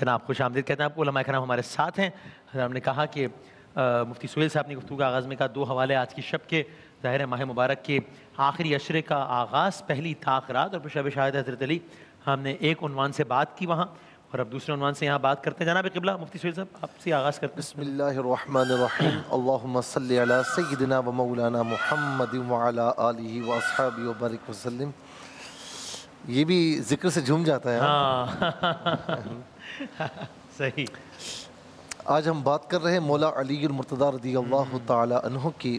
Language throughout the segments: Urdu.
جناب خوش آمدید کہتے ہیں آپ کو علماء کرام ہمارے ساتھ ہیں۔ ہم نے کہا کہ مفتی سہیل صاحب نے گفتگو کا آغاز میں کہا دو حوالے آج کی شب کے ظاہر ماہ مبارک کے آخری عشرے کا آغاز۔ پہلی تاخ رات اور شب شاہد حضرت علی۔ ہم نے ایک عنوان سے بات کی وہاں اور اب دوسرے عنوان سے یہاں بات کرتے ہیں۔ جناب قبلہ مفتی سہیل صاحب آپ سے آغاز کرتے ہیں۔ بسم اللہ الرحمن الرحیم۔ اللہم صلی علی سیدنا و مولانا محمد وعلا آلہ و اصحابہ و بارک وسلم یہ بھی ذکر سے جھوم جاتا ہے۔ ہاں۔ صحیح. آج ہم بات کر رہے ہیں مولا علی المرتضی رضی اللہ تعالی عنہ کی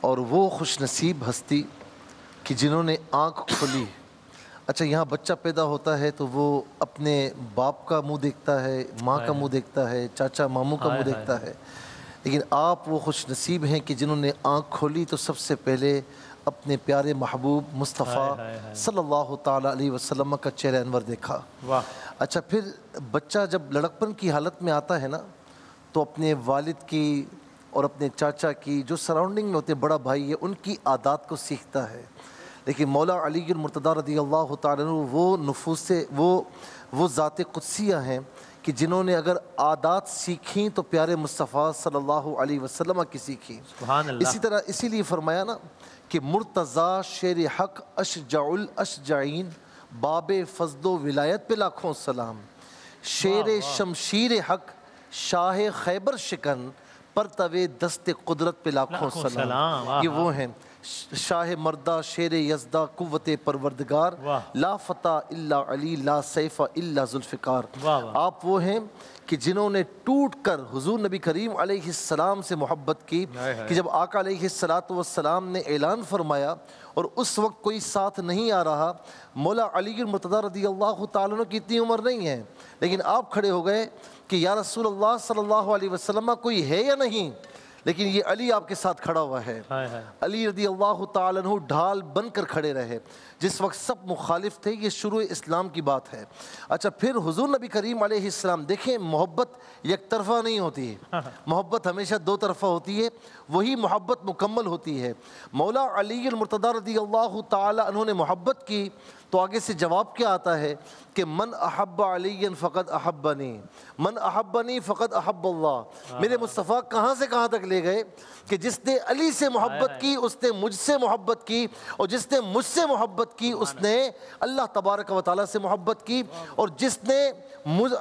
اور وہ خوش نصیب ہستی کہ جنہوں نے آنکھ کھلی۔ اچھا یہاں بچہ پیدا ہوتا ہے تو وہ اپنے باپ کا منہ دیکھتا ہے ماں کا منہ دیکھتا ہے چاچا ماموں کا منہ دیکھتا ہے۔ لیکن آپ وہ خوش نصیب ہیں کہ جنہوں نے آنکھ کھولی تو سب سے پہلے اپنے پیارے محبوب مصطفیٰ صلی اللہ تعالیٰ علیہ وسلم کا چہرہ انور دیکھا۔ اچھا پھر بچہ جب لڑکپن کی حالت میں آتا ہے نا تو اپنے والد کی اور اپنے چاچا کی جو سراؤنڈنگ میں ہوتے بڑا بھائی ہے ان کی عادات کو سیکھتا ہے۔ لیکن مولا علی المرتضی رضی اللہ تعالیٰ وہ نفوس سے وہ وہ ذات قدسیہ ہیں۔ کہ جنہوں نے اگر عادات سیکھیں تو پیارے مصطفیٰ صلی اللہ علیہ وسلم کی سیکھیں۔ اسی طرح اسی لیے فرمایا نا کہ مرتضی شیر حق اشجع الاشجعین باب فضل و ولایت پہ لاکھوں سلام۔ شیر شمشیر حق شاہ خیبر شکن پرتوے دست قدرت پہ لاکھوں سلام۔ یہ وہ ہیں۔ شاہ مردہ شیر یزدہ قوت پروردگار لا فتح اللہ علی لا سیف اللہ ذوالفقار۔ آپ وہ ہیں کہ جنہوں نے ٹوٹ کر حضور نبی کریم علیہ السلام سے محبت کی کہ جب آقا علیہ السلام نے اعلان فرمایا اور اس وقت کوئی ساتھ نہیں آ رہا مولا علی المرتضی رضی اللہ تعالیٰ کی اتنی عمر نہیں ہے۔ لیکن آپ کھڑے ہو گئے کہ یا رسول اللہ صلی اللہ علیہ وسلم کوئی ہے یا نہیں؟ لیکن یہ علی آپ کے ساتھ کھڑا ہوا ہے۔ علی رضی اللہ تعالیٰ عنہ ڈھال بن کر کھڑے رہے۔ جس وقت سب مخالف تھے یہ شروع اسلام کی بات ہے۔ اچھا پھر حضور نبی کریم علیہ السلام دیکھیں محبت یک طرفہ نہیں ہوتی۔ ہے محبت ہمیشہ دو طرفہ ہوتی ہے۔ وہی محبت مکمل ہوتی ہے۔ مولا علی المرتضی رضی اللہ تعالیٰ عنہ نے محبت کی تو آگے سے جواب کیا آتا ہے کہ من احب علی فقط احبنی من احبنی فقط احب اللہ۔ میرے مصطفیٰ کہاں سے کہاں تک لے گئے کہ جس نے علی سے محبت کی اس نے مجھ سے محبت کی اور جس نے مجھ سے محبت کی اس نے اللہ تبارک و تعالیٰ سے محبت کی اور جس نے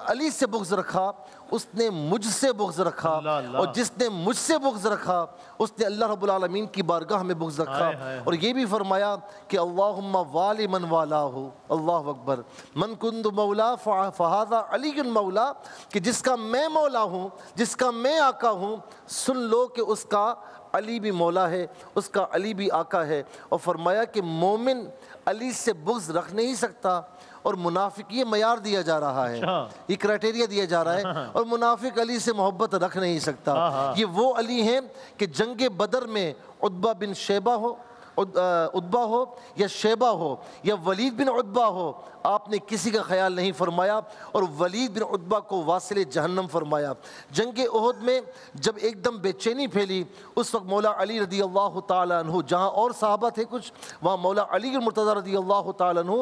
علی سے بغض رکھا اس نے مجھ سے بغض رکھا اور جس نے مجھ سے بغض رکھا اس نے اللہ رب العالمین کی بارگاہ میں بغض رکھا۔ اور یہ بھی فرمایا کہ اللہم والی من والا ہو اللہ اکبر۔ من کند مولا فہذا علی مولا کہ جس کا میں مولا ہوں جس کا میں آقا ہوں سن لو کہ اس کا علی بھی مولا ہے اس کا علی بھی آقا ہے۔ اور فرمایا کہ مومن علی سے بغض رکھ نہیں سکتا۔ اور منافق یہ معیار دیا جا رہا ہے اچھا۔ یہ کرائٹیریا دیا جا رہا ہے اور منافق علی سے محبت رکھ نہیں سکتا ہاں، ہاں۔ یہ وہ علی ہیں کہ جنگ بدر میں عدبہ بن شیبہ ہو عدبہ ہو یا شیبہ ہو یا ولید بن عدبہ ہو آپ نے کسی کا خیال نہیں فرمایا اور ولید بن عدبہ کو واصل جہنم فرمایا جنگ احد میں جب ایک دم بے چینی پھیلی اس وقت مولا علی رضی اللہ تعالیٰ عنہ جہاں اور صحابہ تھے کچھ وہاں مولا علی المرتضی رضی اللہ تعالیٰ عنہ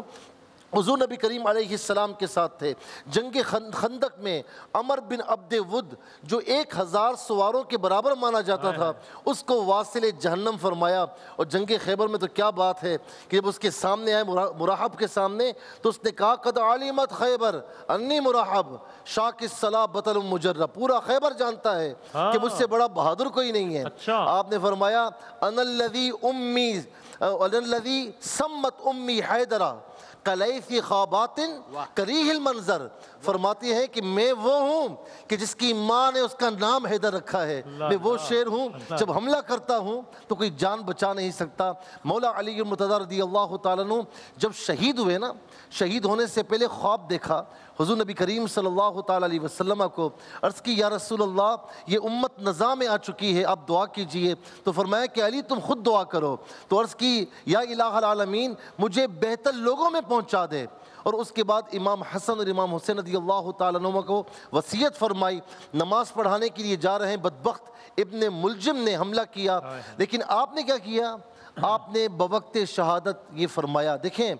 حضور نبی کریم علیہ السلام کے ساتھ تھے۔ جنگ خندق میں عمر بن عبد ود جو ایک ہزار سواروں کے برابر مانا جاتا تھا اس کو واصل جہنم فرمایا۔ اور جنگ خیبر میں تو کیا بات ہے کہ جب اس کے سامنے آئے مراحب کے سامنے تو اس نے کہا قد علیمت خیبر انی مراحب شاک الصلاح بطل مجرہ پورا خیبر جانتا ہے کہ مجھ سے بڑا بہادر کوئی نہیں ہے۔ اچھا۔ آپ نے فرمایا ان الذی امی ان الذی سمت امی حیدرہ کلیفی خوابات کریح المنظر۔ فرماتی ہے کہ میں وہ ہوں کہ جس کی ماں نے اس کا نام حیدر رکھا ہے۔ میں وہ شیر ہوں جب حملہ کرتا ہوں تو کوئی جان بچا نہیں سکتا۔ مولا علی رضی اللہ تعالیٰ جب شہید ہوئے نا شہید ہونے سے پہلے خواب دیکھا۔ حضور نبی کریم صلی اللہ تعالیٰ علیہ وسلم کو عرض کی یا رسول اللہ یہ امت نظام میں آ چکی ہے آپ دعا کیجیے۔ تو فرمایا کہ علی تم خود دعا کرو۔ تو عرض کی یا الہ العالمین مجھے بہتر لوگوں میں پہنچا دے۔ اور اس کے بعد امام حسن اور امام حسین رضی اللہ تعالیٰ عنہ کو وصیت فرمائی۔ نماز پڑھانے کے لیے جا رہے ہیں بدبخت ابن ملجم نے حملہ کیا۔ لیکن آپ نے کیا کیا؟ آپ نے بوقت شہادت یہ فرمایا۔ دیکھیں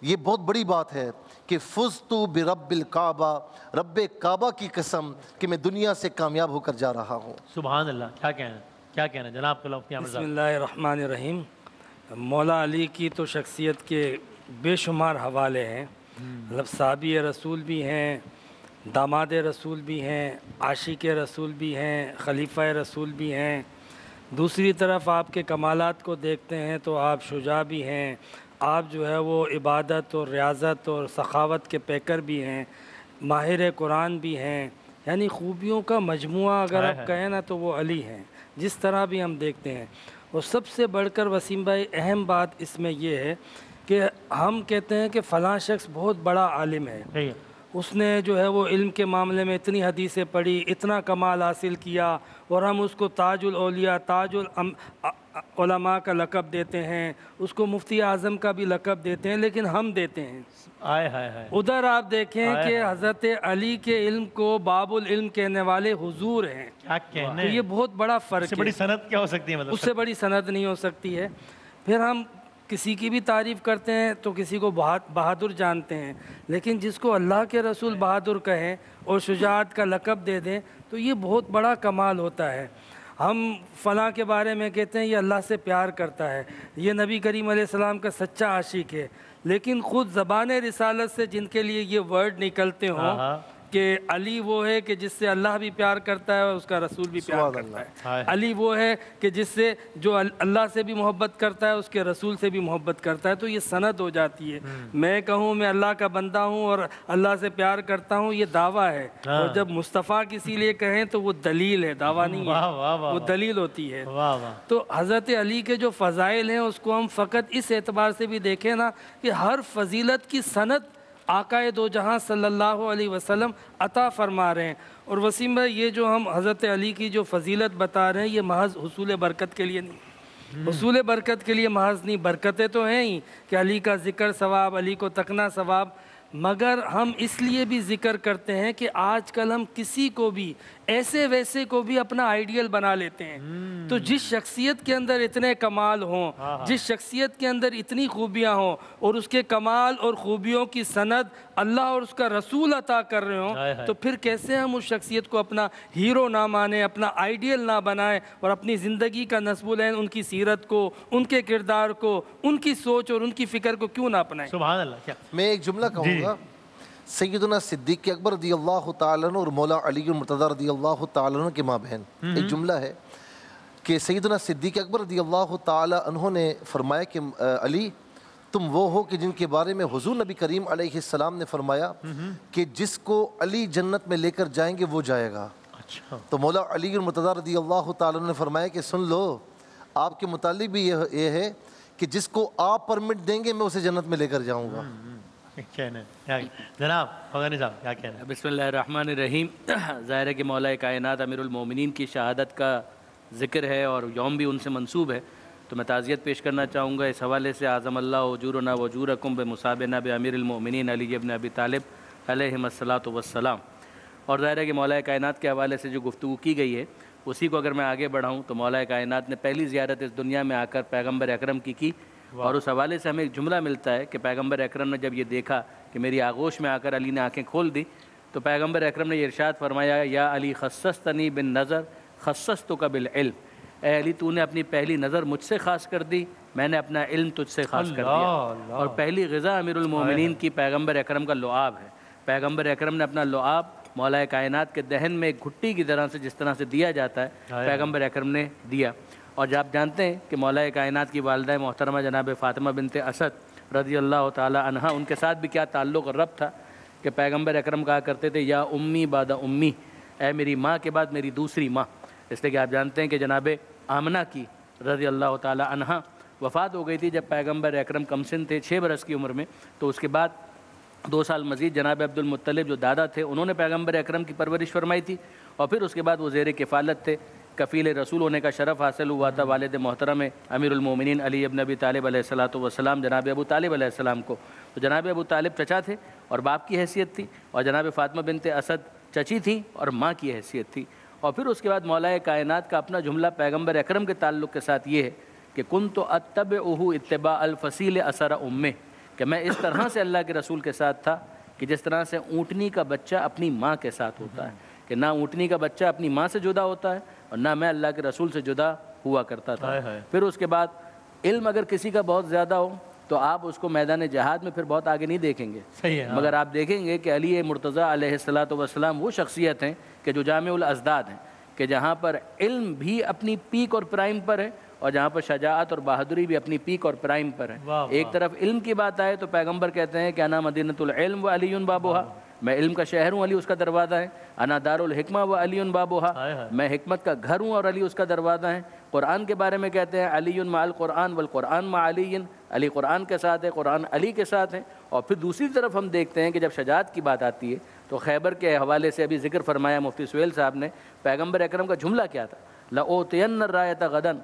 یہ بہت بڑی بات ہے کہ فز تو برب الکعبہ رب کعبہ کی قسم کہ میں دنیا سے کامیاب ہو کر جا رہا ہوں۔ سبحان اللہ کیا کہنا ہے؟ کیا کہنا ہے؟ جناب مفتی عامر بسم اللہ الرحمن الرحیم۔ مولا علی کی تو شخصیت کے بے شمار حوالے ہیں۔ مطلب صحابی رسول بھی ہیں داماد رسول بھی ہیں عاشق رسول بھی ہیں خلیفہ رسول بھی ہیں۔ دوسری طرف آپ کے کمالات کو دیکھتے ہیں تو آپ شجاع بھی ہیں۔ آپ جو ہے وہ عبادت اور ریاضت اور سخاوت کے پیکر بھی ہیں ماہر قرآن بھی ہیں۔ یعنی خوبیوں کا مجموعہ اگر آپ۔ کہیں نا تو وہ علی ہیں۔ جس طرح بھی ہم دیکھتے ہیں۔ اور سب سے بڑھ کر وسیم بھائی اہم بات اس میں یہ ہے کہ ہم کہتے ہیں کہ فلاں شخص بہت بڑا عالم ہے۔ اس نے جو ہے وہ علم کے معاملے میں اتنی حدیثیں پڑھی اتنا کمال حاصل کیا اور ہم اس کو تاج الاولیاء تاج العلماء کا لقب دیتے ہیں اس کو مفتی اعظم کا بھی لقب دیتے ہیں لیکن ہم دیتے ہیں۔ آئے ہائے ہائے ادھر آپ دیکھیں کہ۔ حضرت علی کے علم کو باب العلم کہنے والے حضور ہیں۔ کیا تو کہنے یہ بہت بڑا اس فرق سے ہے۔ بڑی صنعت کیا ہو سکتی ہے مطلب اس سے بڑی سند نہیں ہو سکتی ہے۔ پھر ہم کسی کی بھی تعریف کرتے ہیں تو کسی کو بہاد- بہادر جانتے ہیں۔ لیکن جس کو اللہ کے رسول بہادر کہیں اور شجاعت کا لقب دے دیں تو یہ بہت بڑا کمال ہوتا ہے۔ ہم فلاں کے بارے میں کہتے ہیں یہ اللہ سے پیار کرتا ہے، یہ نبی کریم علیہ السلام کا سچا عاشق ہے۔ لیکن خود زبان رسالت سے جن کے لیے یہ ورڈ نکلتے ہوں کہ علی وہ ہے کہ جس سے اللہ بھی پیار کرتا ہے اور اس کا رسول بھی پیار کرتا ہے۔ علی وہ ہے کہ جس سے جو ال- اللہ سے بھی محبت کرتا ہے اس کے رسول سے بھی محبت کرتا ہے۔ تو یہ سند ہو جاتی ہے۔ میں کہوں میں اللہ کا بندہ ہوں اور اللہ سے پیار کرتا ہوں یہ دعویٰ ہے۔ ہاں۔ اور جب مصطفیٰ کسی لیے کہیں تو وہ دلیل ہے دعویٰ نہیں ہے۔ وہ دلیل ہوتی ہے۔ تو حضرت علی کے جو فضائل ہیں اس کو ہم فقط اس اعتبار سے بھی دیکھیں نا کہ ہر فضیلت کی صنعت آقائے دو جہاں صلی اللہ علیہ وسلم عطا فرما رہے ہیں۔ اور وسیم بھائی یہ جو ہم حضرت علی کی جو فضیلت بتا رہے ہیں یہ محض حصول برکت کے لیے نہیں۔ حصول برکت کے لیے محض نہیں برکتیں تو ہیں ہی کہ علی کا ذکر ثواب علی کو تکنا ثواب۔ مگر ہم اس لیے بھی ذکر کرتے ہیں کہ آج کل ہم کسی کو بھی ایسے ویسے کو بھی اپنا آئیڈیل بنا لیتے ہیں۔ تو جس شخصیت کے اندر اتنے کمال ہوں جس شخصیت کے اندر اتنی خوبیاں ہوں اور اس کے کمال اور خوبیوں کی سند اللہ اور اس کا رسول عطا کر رہے ہوں۔ تو پھر کیسے ہم اس شخصیت کو اپنا ہیرو نہ مانیں اپنا آئیڈیل نہ بنائیں اور اپنی زندگی کا نصب العین ان کی سیرت کو ان کے کردار کو ان کی سوچ اور ان کی فکر کو کیوں نہ اپنائیں؟ سبحان اللہ کیا؟ میں ایک جملہ کہوں گا۔ سیدنا صدیق اکبر رضی اللہ تعالیٰ عنہ اور مولا علی المرتضی رضی اللہ تعالیٰ عنہ کے ماں بہن۔ ایک جملہ ہے کہ سیدنا صدیق اکبر رضی اللہ تعالیٰ عنہ نے فرمایا کہ علی تم وہ ہو کہ جن کے بارے میں حضور نبی کریم علیہ السلام نے فرمایا کہ جس کو علی جنت میں لے کر جائیں گے وہ جائے گا۔ اچھا۔ تو مولا علی المرتضی رضی اللہ تعالیٰ عنہ نے فرمایا کہ سن لو آپ کے متعلق بھی یہ ہے کہ جس کو آپ پرمٹ دیں گے میں اسے جنت میں لے کر جاؤں گا۔ کہنا ہے جناب فغانی صاحب، کیا کہنا ہے بسم اللہ الرحمن الرحیم۔ ظاہر ہے کہ مولا کائنات امیر المومنین کی شہادت کا ذکر ہے اور یوم بھی ان سے منسوب ہے۔ تو میں تعزیت پیش کرنا چاہوں گا۔ اس حوالے سے اعظم اللہ وجور وجورنا وجورکم بے مصابنا بے امیر المومنین علی ابن ابی طالب علیہ الصلاۃ وسلام اور ظاہر ہے کہ مولا کائنات کے حوالے سے جو گفتگو کی گئی ہے، اسی کو اگر میں آگے بڑھاؤں تو مولا کائنات نے پہلی زیارت اس دنیا میں آ کر پیغمبر اکرم کی کی۔ اور اس حوالے سے ہمیں ایک جملہ ملتا ہے کہ پیغمبر اکرم نے جب یہ دیکھا کہ میری آغوش میں آ کر علی نے آنکھیں کھول دی تو پیغمبر اکرم نے یہ ارشاد فرمایا یا علی خصصتنی بن نظر خصص تو کا بالعلم۔ اے علی تو نے اپنی پہلی نظر مجھ سے خاص کر دی میں نے اپنا علم تجھ سے خاص کر دیا۔ اور پہلی غذا امیر المومنین کی پیغمبر اکرم کا لعاب ہے۔ پیغمبر اکرم نے اپنا لعاب مولا کائنات کے دہن میں ایک گھٹی کی طرح سے جس طرح سے دیا جاتا ہے پیغمبر اکرم نے دیا۔ اور جب آپ جانتے ہیں کہ مولا کائنات کی والدہ محترمہ جناب فاطمہ بنت اسد رضی اللہ تعالی عنہا، ان کے ساتھ بھی کیا تعلق اور رب تھا کہ پیغمبر اکرم کہا کرتے تھے، یا امی بادہ امی، اے میری ماں کے بعد میری دوسری ماں۔ اس لیے کہ آپ جانتے ہیں کہ جناب آمنہ کی رضی اللہ تعالی عنہا وفات ہو گئی تھی جب پیغمبر اکرم کمسن تھے، چھ برس کی عمر میں۔ تو اس کے بعد دو سال مزید جناب عبد المطلب جو دادا تھے، انہوں نے پیغمبر اکرم کی پرورش فرمائی تھی۔ اور پھر اس کے بعد وہ زیر کفالت تھے۔ کفیل رسول ہونے کا شرف حاصل ہوا تھا والد محترم امیر المومنین علی ابن ابی طالب علیہ السلاۃ والسلام، جناب ابو طالب علیہ السلام کو۔ تو جناب ابو طالب چچا تھے اور باپ کی حیثیت تھی اور جناب فاطمہ بنت اسد چچی تھیں اور ماں کی حیثیت تھی۔ اور پھر اس کے بعد مولا کائنات کا اپنا جملہ پیغمبر اکرم کے تعلق کے ساتھ یہ ہے کہ کن تو اتب اہو اتباع الفصیل اثر امے کہ میں اس طرح سے اللہ کے رسول کے ساتھ تھا کہ جس طرح سے اونٹنی کا بچہ اپنی ماں کے ساتھ ہوتا ہے، کہ نہ اونٹنی کا بچہ اپنی ماں سے جدا ہوتا ہے اور نہ میں اللہ کے رسول سے جدا ہوا کرتا تھا۔ پھر اس کے بعد علم اگر کسی کا بہت زیادہ ہو تو آپ اس کو میدان جہاد میں پھر بہت آگے نہیں دیکھیں گے۔ صحیح ہے ہاں۔ مگر آپ دیکھیں گے کہ علی مرتضیٰ علیہ السلاۃ والسلام وہ شخصیت ہیں کہ جو جامع الازداد ہیں کہ جہاں پر علم بھی اپنی پیک اور پرائم پر ہے اور جہاں پر شجاعت اور بہادری بھی اپنی پیک اور پرائم پر ہے۔ ایک طرف علم کی بات آئے تو پیغمبر کہتے ہیں کہ انا مدینۃ العلم و علی بابوہا؟ میں علم کا شہر ہوں علی اس کا دروازہ ہے۔ انا دار الحکمہ و علی بابوہا۔ میں حکمت کا گھر ہوں اور علی اس کا دروازہ ہے۔ قرآن کے بارے میں کہتے ہیں علی مع القرآن والقرآن مع علی علی قرآن کے ساتھ ہے قرآن علی کے ساتھ ہے۔ اور پھر دوسری طرف ہم دیکھتے ہیں کہ جب شجاعت کی بات آتی ہے تو خیبر کے حوالے سے ابھی ذکر فرمایا مفتی سہیل صاحب نے پیغمبر اکرم کا جملہ کیا تھا۔ لَأُوتِيَنَّ الرَّایَةَ غَدًا۔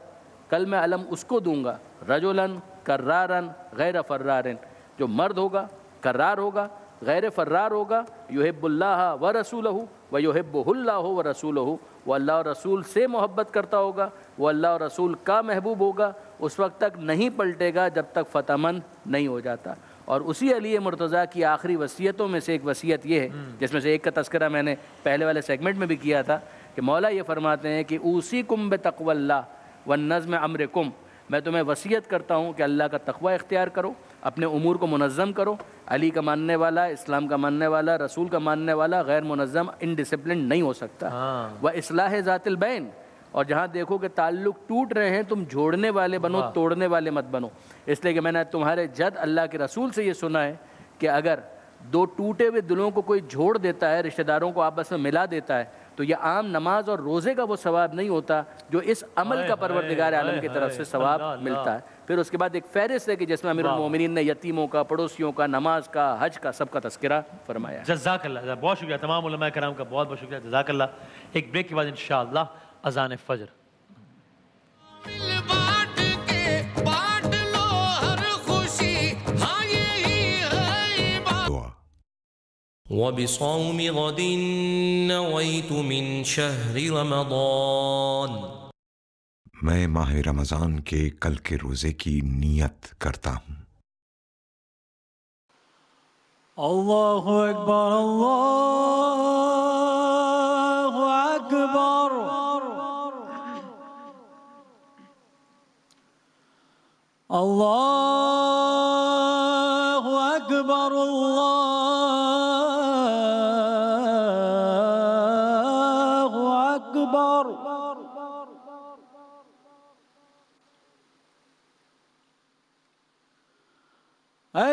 کل میں علم اس کو دوں گا۔ رجولن کرارن غیر فرارن۔ جو مرد ہوگا کرار ہوگا۔ غیر فرار ہوگا یحب اللہ و رسول و یحب اللہ و رسول وہ اللہ اور رسول سے محبت کرتا ہوگا وہ اللہ اور رسول کا محبوب ہوگا اس وقت تک نہیں پلٹے گا جب تک فتح مند نہیں ہو جاتا۔ اور اسی علی مرتضیٰ کی آخری وصیتوں میں سے ایک وصیت یہ ہے جس میں سے ایک کا تذکرہ میں نے پہلے والے سیگمنٹ میں بھی کیا تھا کہ مولا یہ فرماتے ہیں کہ اوسی کم بے تقو اللہ و نظم امر کم میں تمہیں وصیت کرتا ہوں کہ اللہ کا تقوی اختیار کرو اپنے امور کو منظم کرو۔ علی کا ماننے والا اسلام کا ماننے والا رسول کا ماننے والا غیر منظم انڈسپلن نہیں ہو سکتا۔ ہاں۔ وہ اصلاح ذات البین۔ اور جہاں دیکھو کہ تعلق ٹوٹ رہے ہیں تم جوڑنے والے بنو توڑنے والے مت بنو۔ اس لیے کہ میں نے تمہارے جد اللہ کے رسول سے یہ سنا ہے کہ اگر دو ٹوٹے ہوئے دلوں کو کوئی جوڑ دیتا ہے رشتہ داروں کو آپس میں ملا دیتا ہے تو یہ عام نماز اور روزے کا وہ ثواب نہیں ہوتا جو اس عمل کا پروردگار عالم کی طرف سے ثواب ملتا ہے۔ پھر اس کے بعد ایک فہرست ہے کہ جس میں امیر المومنین نے یتیموں کا پڑوسیوں کا نماز کا حج کا سب کا تذکرہ فرمایا ہے۔ جزاک اللہ بہت شکریہ تمام علماء کرام کا بہت بہت شکریہ جزاک اللہ۔ ایک بریک کے بعد انشاءاللہ اذان فجر۔ وبصوم غد نويت من شهر رمضان میں ماہ رمضان کے کل کے روزے کی نیت کرتا ہوں۔ اللہ اکبر اللہ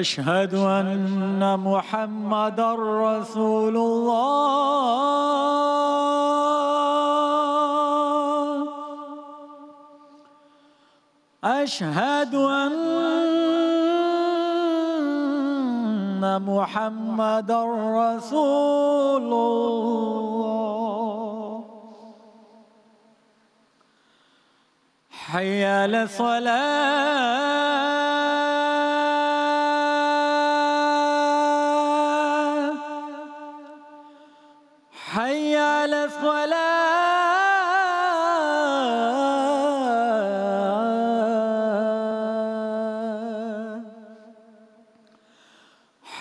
أشهد أن محمدا رسول الله. أشهد أن محمدا رسول الله. حي على الصلاة.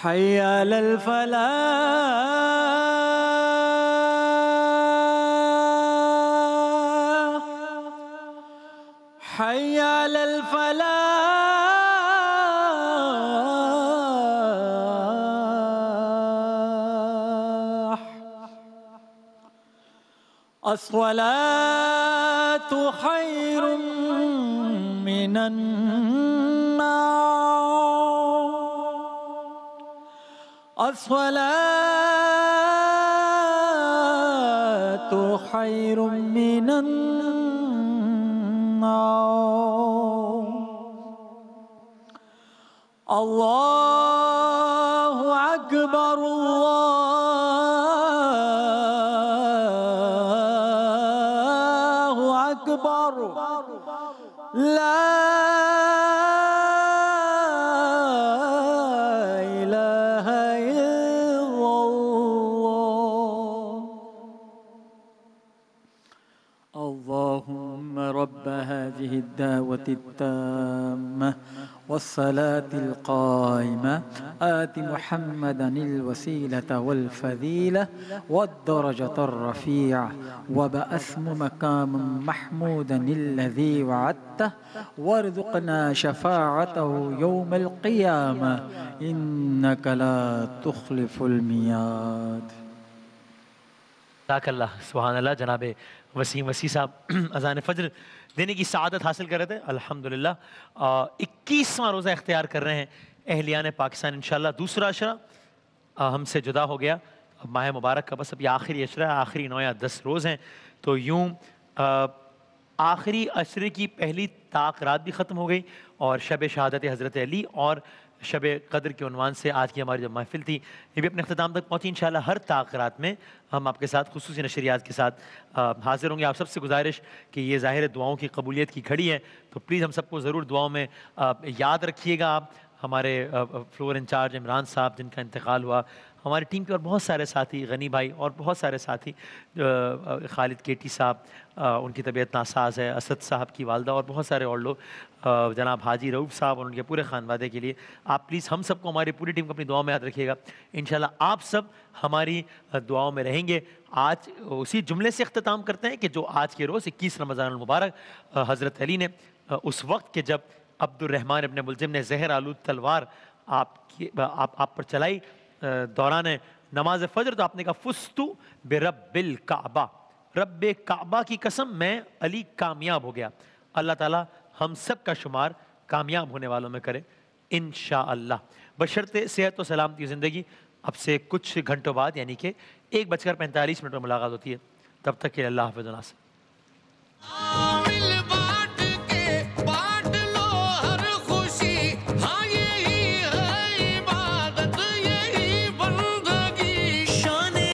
حي على الفلاح. حي على الفلاح. الصلاة خير من النار الصلاة خير من النار الله اللهم رب هذه الدعوة التامة والصلاة القائمة. آت محمدا الوسيلة والفضيلة والدرجة الرفيعة. وبأسم مقام محمودا الذي وعدته. وارزقنا شفاعته يوم القيامة. إنك لا تخلف الميعاد. جزاک اللہ سبحان اللہ جناب وسیم، وسیع صاحب، اذان فجر دینے کی سعادت حاصل کر رہے تھے۔ الحمدللہ اکیسواں روزہ اختیار کر رہے ہیں اہلیان پاکستان، انشاءاللہ دوسرا عشرہ۔ ہم سے جدا ہو گیا۔ اب ماہ مبارک کا بس اب یہ آخری عشرہ ہے، آخری نو یا دس روز ہیں۔ تو یوں آخری عشرے کی پہلی طاق رات بھی ختم ہو گئی اور شب شہادت حضرت علی اور شب قدر کے عنوان سے آج کی ہماری جو محفل تھی، یہ بھی اپنے اختتام تک پہنچی۔ انشاءاللہ ہر تاخرات میں ہم آپ کے ساتھ خصوصی نشریات کے ساتھ حاضر ہوں گے۔ آپ سب سے گزارش کہ یہ ظاہر دعاؤں کی قبولیت کی گھڑی ہے تو پلیز ہم سب کو ضرور دعاؤں میں یاد رکھیے گا آپ، ہمارے فلور انچارج عمران صاحب جن کا انتقال ہوا۔ ہماری ٹیم کے اور بہت سارے ساتھی، غنی بھائی اور بہت سارے ساتھی خالد، کیٹی صاحب ان کی طبیعت ناساز ہے، اسد صاحب کی والدہ اور بہت سارے اور لوگ جناب حاجی رعوف صاحب اور ان کے پورے خانوادے کے لیے آپ پلیز ہم سب کو ہماری پوری ٹیم کو اپنی دعاؤں میں یاد رکھیے گا۔ انشاءاللہ آپ سب ہماری دعاؤں میں رہیں گے۔ آج اسی جملے سے اختتام کرتے ہیں کہ جو آج کے روز اکیس رمضان المبارک حضرت علی نے اس وقت کے جب عبد الرحمن ابن ملزم نے زہر آلود تلوار آپ کی آپ آپ پر چلائی دوران نماز فجر تو آپ نے کہا، فستو بے رب الکعبہ رب کعبہ کی قسم میں علی کامیاب ہو گیا۔ اللہ تعالیٰ ہم سب کا شمار کامیاب ہونے والوں میں کرے، انشاءاللہ۔ بشرط صحت و سلامتی زندگی اب سے کچھ گھنٹوں بعد یعنی کہ ایک بج کر پینتالیس منٹ میں ملاقات ہوتی ہے۔ تب تک کے اللہ حافظ و ناصر۔